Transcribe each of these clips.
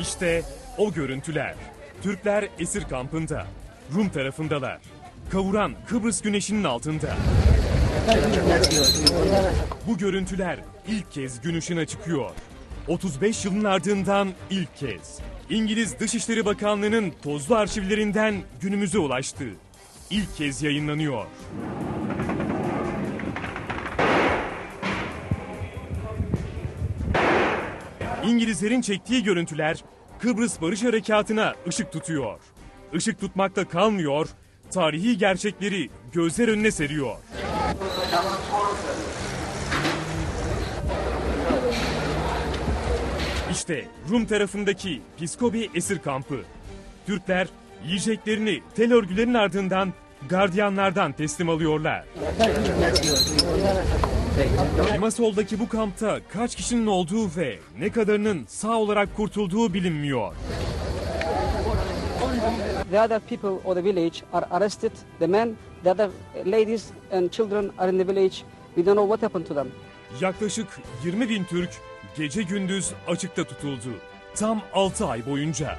İşte o görüntüler. Türkler esir kampında. Rum tarafındalar. Kavuran Kıbrıs güneşinin altında. Bu görüntüler ilk kez gün ışığına çıkıyor. 35 yılın ardından ilk kez. İngiliz Dışişleri Bakanlığı'nın tozlu arşivlerinden günümüze ulaştı. İlk kez yayınlanıyor. İngilizlerin çektiği görüntüler Kıbrıs Barış Harekatı'na ışık tutuyor. Işık tutmakta kalmıyor, tarihi gerçekleri gözler önüne seriyor. İşte Rum tarafındaki Piskobi esir kampı. Türkler yiyeceklerini tel örgülerin ardından gardiyanlardan teslim alıyorlar. Limasol'daki bu kampta kaç kişinin olduğu ve ne kadarının sağ olarak kurtulduğu bilinmiyor. The other people of the village are arrested. The men, the other ladies and children are in the village. We don't know what happened to them. Yaklaşık 20 bin Türk gece gündüz açıkta tutuldu. Tam 6 ay boyunca.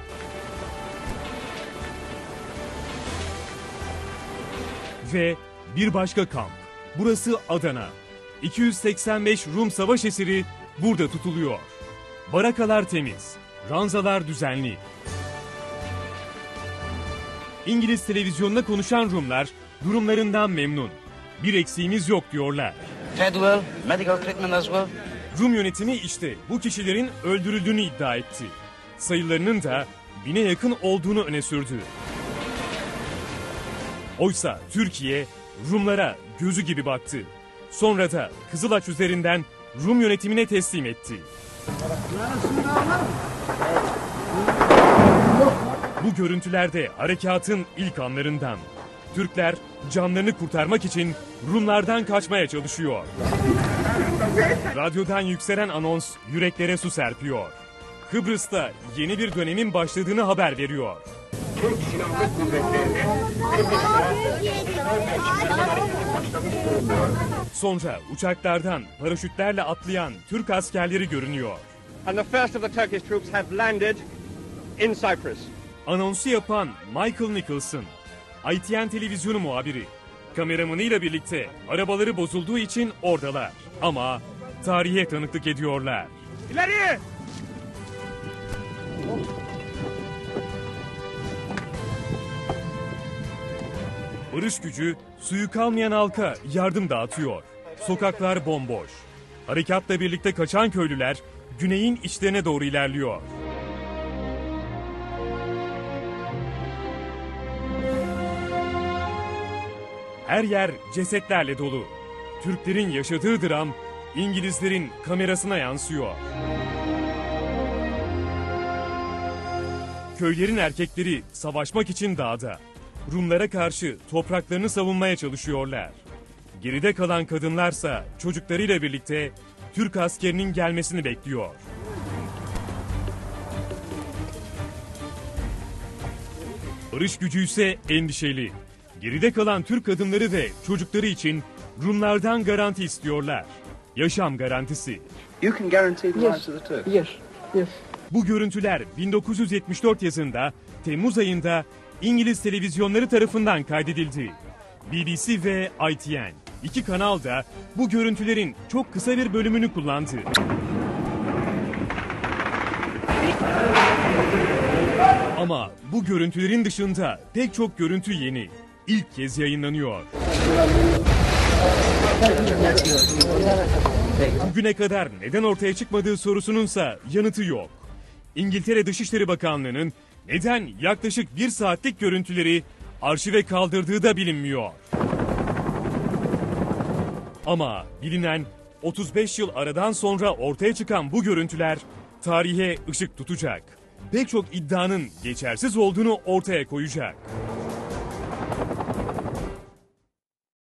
Ve bir başka kamp. Burası Adana. 285 Rum savaş esiri burada tutuluyor. Barakalar temiz, ranzalar düzenli. İngiliz televizyonuna konuşan Rumlar durumlarından memnun. Bir eksiğimiz yok diyorlar. Fed well, medical treatment as well. Rum yönetimi işte bu kişilerin öldürüldüğünü iddia etti. Sayılarının da bine yakın olduğunu öne sürdü. Oysa Türkiye Rumlara gözü gibi baktı. Sonra da Kızılaç üzerinden Rum yönetimine teslim etti. Bu görüntülerde harekatın ilk anlarından. Türkler canlarını kurtarmak için Rumlardan kaçmaya çalışıyor. Radyodan yükselen anons yüreklere su serpiyor. Kıbrıs'ta yeni bir dönemin başladığını haber veriyor. Sonra uçaklardan paraşütlerle atlayan Türk askerleri görünüyor. and the first of the Turkish troops have landed in Cyprus. Anonsu yapan Michael Nicholson, ITN televizyonu muhabiri. Kameramanıyla birlikte arabaları bozulduğu için oradalar. Ama tarihe tanıklık ediyorlar. İleri! Barış gücü suyu kalmayan halka yardım dağıtıyor. Sokaklar bomboş. Harekatla birlikte kaçan köylüler güneyin içlerine doğru ilerliyor. Her yer cesetlerle dolu. Türklerin yaşadığı dram İngilizlerin kamerasına yansıyor. Köylerin erkekleri savaşmak için dağda. Rumlara karşı topraklarını savunmaya çalışıyorlar. Geride kalan kadınlarsa çocuklarıyla birlikte Türk askerinin gelmesini bekliyor. Barış gücü ise endişeli. Geride kalan Türk kadınları ve çocukları için Rumlardan garanti istiyorlar. Yaşam garantisi. You can guarantee the Yes. lives of the Turks. Yes, yes. Bu görüntüler 1974 yazında Temmuz ayında İngiliz televizyonları tarafından kaydedildi. BBC ve ITN iki kanal da bu görüntülerin çok kısa bir bölümünü kullandı. Ama bu görüntülerin dışında pek çok görüntü yeni. İlk kez yayınlanıyor. Bugüne kadar neden ortaya çıkmadığı sorusununsa yanıtı yok. İngiltere Dışişleri Bakanlığı'nın neden yaklaşık bir saatlik görüntüleri arşive kaldırdığı da bilinmiyor. Ama bilinen 35 yıl aradan sonra ortaya çıkan bu görüntüler tarihe ışık tutacak. Pek çok iddianın geçersiz olduğunu ortaya koyacak.